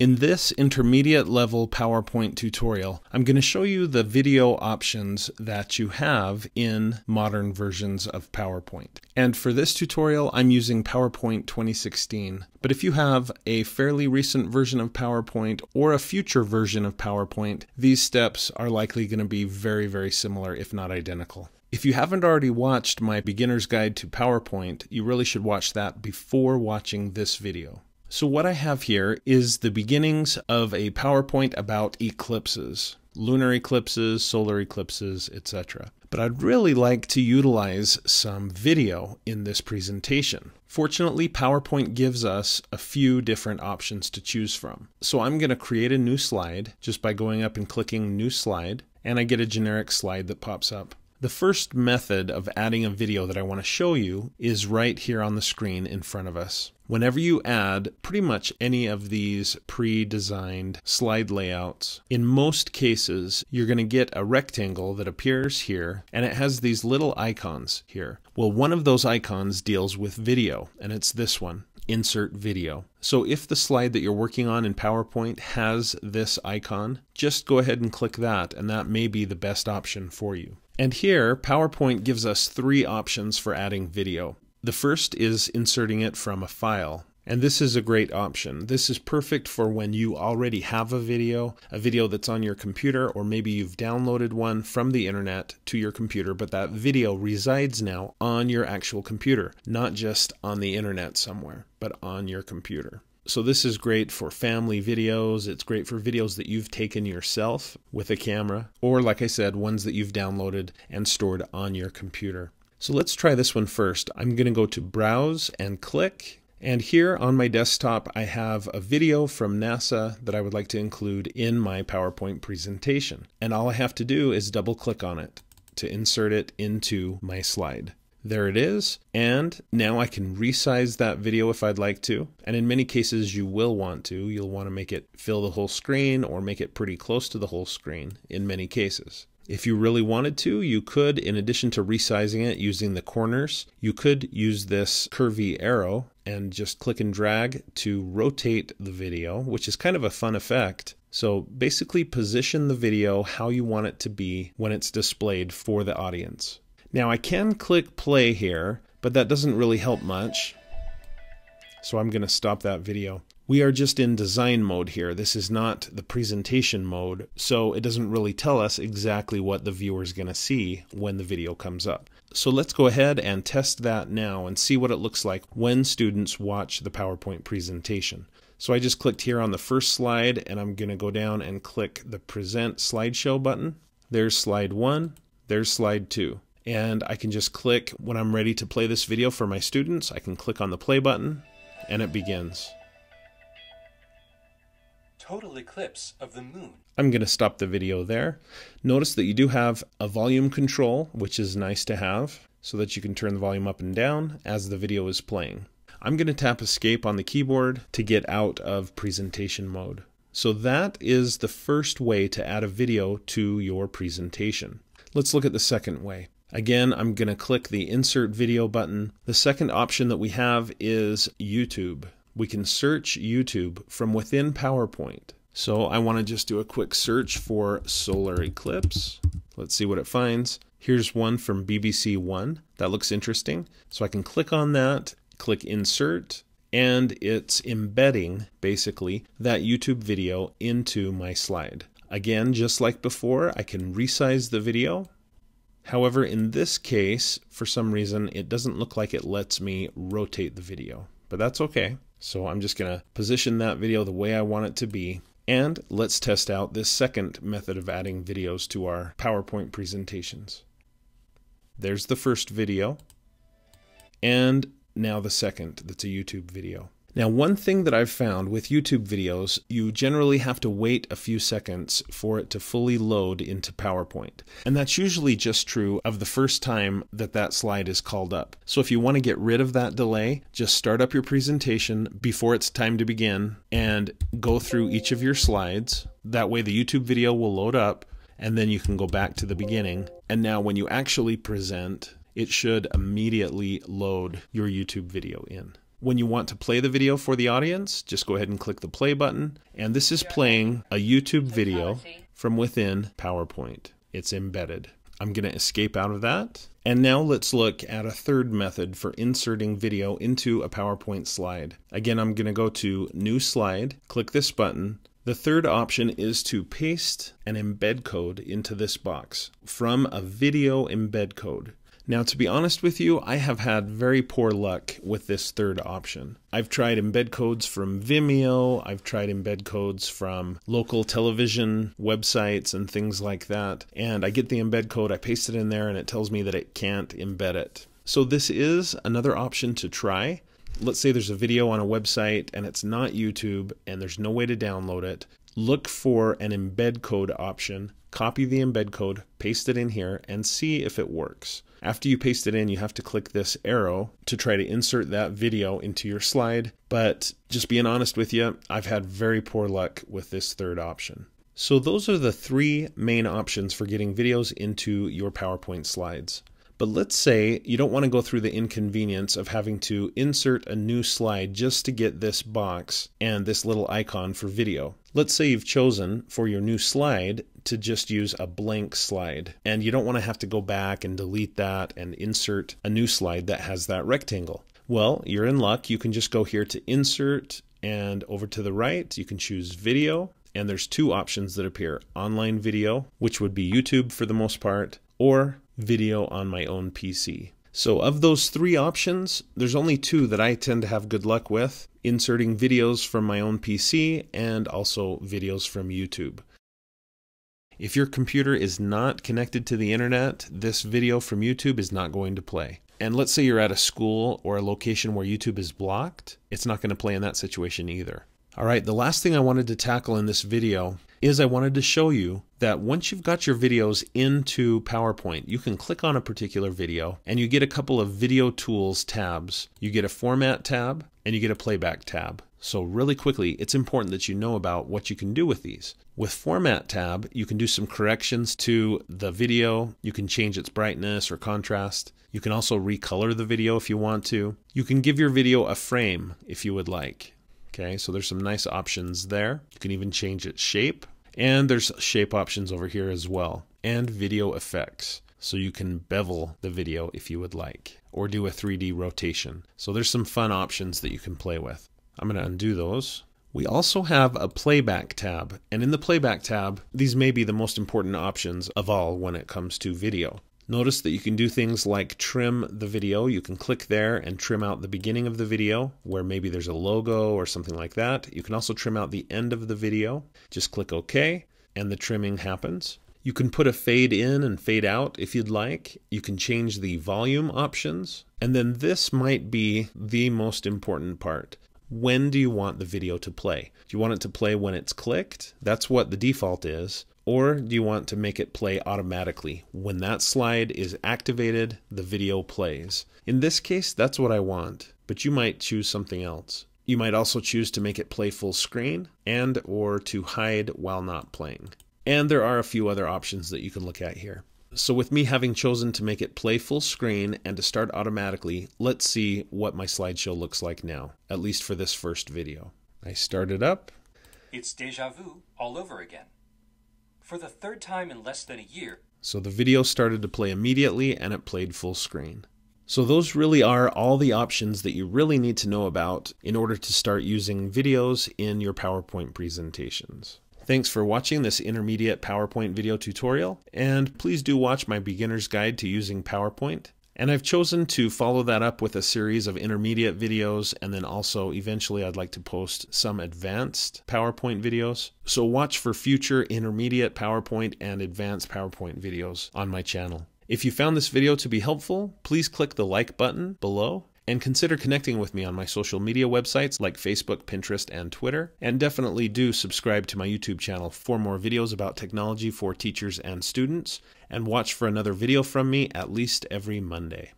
In this intermediate level PowerPoint tutorial, I'm going to show you the video options that you have in modern versions of PowerPoint. And for this tutorial, I'm using PowerPoint 2016. But if you have a fairly recent version of PowerPoint or a future version of PowerPoint, these steps are likely going to be very, very similar, if not identical. If you haven't already watched my beginner's guide to PowerPoint, you really should watch that before watching this video. So what I have here is the beginnings of a PowerPoint about eclipses, lunar eclipses, solar eclipses, etc. But I'd really like to utilize some video in this presentation. Fortunately, PowerPoint gives us a few different options to choose from. So I'm going to create a new slide just by going up and clicking New Slide, and I get a generic slide that pops up. The first method of adding a video that I want to show you is right here on the screen in front of us. Whenever you add pretty much any of these pre-designed slide layouts, in most cases, you're going to get a rectangle that appears here and it has these little icons here. Well, one of those icons deals with video and it's this one insert video. So if the slide that you're working on in PowerPoint has this icon, just go ahead and click that and that may be the best option for you. And here, PowerPoint gives us three options for adding video. The first is inserting it from a file. And this is a great option. This is perfect for when you already have a video, a video that's on your computer, or maybe you've downloaded one from the internet to your computer, but that video resides now on your actual computer, not just on the internet somewhere, but on your computer. So this is great for family videos. It's great for videos that you've taken yourself with a camera, or like I said, ones that you've downloaded and stored on your computer. So let's try this one first. I'm going to go to Browse and click. And here on my desktop, I have a video from NASA that I would like to include in my PowerPoint presentation. And all I have to do is double click on it to insert it into my slide. There it is. And now I can resize that video if I'd like to. And in many cases, you will want to. You'll want to make it fill the whole screen or make it pretty close to the whole screen in many cases. If you really wanted to, you could, in addition to resizing it using the corners, you could use this curvy arrow and just click and drag to rotate the video, which is kind of a fun effect. So basically position the video how you want it to be when it's displayed for the audience. Now I can click play here, but that doesn't really help much. So I'm going to stop that video. We are just in design mode here. This is not the presentation mode, so it doesn't really tell us exactly what the viewer is going to see when the video comes up. So let's go ahead and test that now and see what it looks like when students watch the PowerPoint presentation. So I just clicked here on the first slide and I'm going to go down and click the present slideshow button. There's slide one, there's slide two and I can just click when I'm ready to play this video for my students. I can click on the play button and it begins. Total eclipse of the moon. I'm going to stop the video there. Notice that you do have a volume control, which is nice to have, so that you can turn the volume up and down as the video is playing. I'm going to tap escape on the keyboard to get out of presentation mode. So that is the first way to add a video to your presentation. Let's look at the second way. Again, I'm going to click the Insert Video button. The second option that we have is YouTube. We can search YouTube from within PowerPoint. So I want to just do a quick search for solar eclipse. Let's see what it finds. Here's one from BBC One. That looks interesting. So I can click on that, click Insert, and it's embedding basically that YouTube video into my slide. Again, just like before, I can resize the video However, in this case, for some reason, it doesn't look like it lets me rotate the video, but that's okay. So I'm just going to position that video the way I want it to be. And let's test out this second method of adding videos to our PowerPoint presentations. There's the first video, and now the second, that's a YouTube video. Now, one thing that I've found with YouTube videos, you generally have to wait a few seconds for it to fully load into PowerPoint. And that's usually just true of the first time that that slide is called up. So if you want to get rid of that delay, just start up your presentation before it's time to begin and go through each of your slides. That way the YouTube video will load up and then you can go back to the beginning. And now when you actually present, it should immediately load your YouTube video in. When you want to play the video for the audience, just go ahead and click the play button. And this is playing a YouTube video from within PowerPoint. It's embedded. I'm going to escape out of that. And now let's look at a third method for inserting video into a PowerPoint slide. Again, I'm going to go to New Slide, click this button. The third option is to paste an embed code into this box from a video embed code. Now, to be honest with you, I have had very poor luck with this third option. I've tried embed codes from Vimeo, I've tried embed codes from local television websites and things like that, and I get the embed code, I paste it in there, and it tells me that it can't embed it. So, this is another option to try. Let's say there's a video on a website and it's not YouTube and there's no way to download it. Look for an embed code option, copy the embed code, paste it in here, and see if it works. After you paste it in, you have to click this arrow to try to insert that video into your slide. But just being honest with you, I've had very poor luck with this third option. So, those are the three main options for getting videos into your PowerPoint slides. But let's say you don't want to go through the inconvenience of having to insert a new slide just to get this box and this little icon for video. Let's say you've chosen for your new slide to just use a blank slide and you don't want to have to go back and delete that and insert a new slide that has that rectangle. Well, you're in luck. You can just go here to insert and over to the right, you can choose video and there's two options that appear online video, which would be YouTube for the most part, or video on my own PC. So, of those three options, there's only two that I tend to have good luck with inserting videos from my own PC and also videos from YouTube. If your computer is not connected to the internet, this video from YouTube is not going to play. And let's say you're at a school or a location where YouTube is blocked, it's not going to play in that situation either. All right, the last thing I wanted to tackle in this video is I wanted to show you that once you've got your videos into PowerPoint, you can click on a particular video and you get a couple of video tools tabs. You get a format tab and you get a playback tab. So, really quickly, it's important that you know about what you can do with these. With Format tab, you can do some corrections to the video. You can change its brightness or contrast. You can also recolor the video if you want to. You can give your video a frame if you would like. Okay, so there's some nice options there. You can even change its shape. And there's shape options over here as well. And video effects. So you can bevel the video if you would like, or do a 3D rotation. So there's some fun options that you can play with. I'm going to undo those. We also have a playback tab, and in the playback tab, these may be the most important options of all when it comes to video. Notice that you can do things like trim the video. You can click there and trim out the beginning of the video where maybe there's a logo or something like that. You can also trim out the end of the video. Just click OK and the trimming happens. You can put a fade in and fade out if you'd like. You can change the volume options. And then this might be the most important part. When do you want the video to play? Do you want it to play when it's clicked? That's what the default is. Or do you want to make it play automatically? When that slide is activated, the video plays. In this case, that's what I want, but you might choose something else. You might also choose to make it play full screen and or to hide while not playing. And there are a few other options that you can look at here. So with me having chosen to make it play full screen and to start automatically, let's see what my slideshow looks like now, at least for this first video. I start it up. It's deja vu all over again for the third time in less than a year. So the video started to play immediately and it played full screen. So those really are all the options that you really need to know about in order to start using videos in your PowerPoint presentations. Thanks for watching this intermediate PowerPoint video tutorial, and please do watch my beginner's guide to using PowerPoint. And I've chosen to follow that up with a series of intermediate videos, and then also eventually I'd like to post some advanced PowerPoint videos. So watch for future intermediate PowerPoint and advanced PowerPoint videos on my channel. If you found this video to be helpful, please click the like button below and consider connecting with me on my social media websites like Facebook, Pinterest, and Twitter. And definitely do subscribe to my YouTube channel for more videos about technology for teachers and students and watch for another video from me at least every Monday.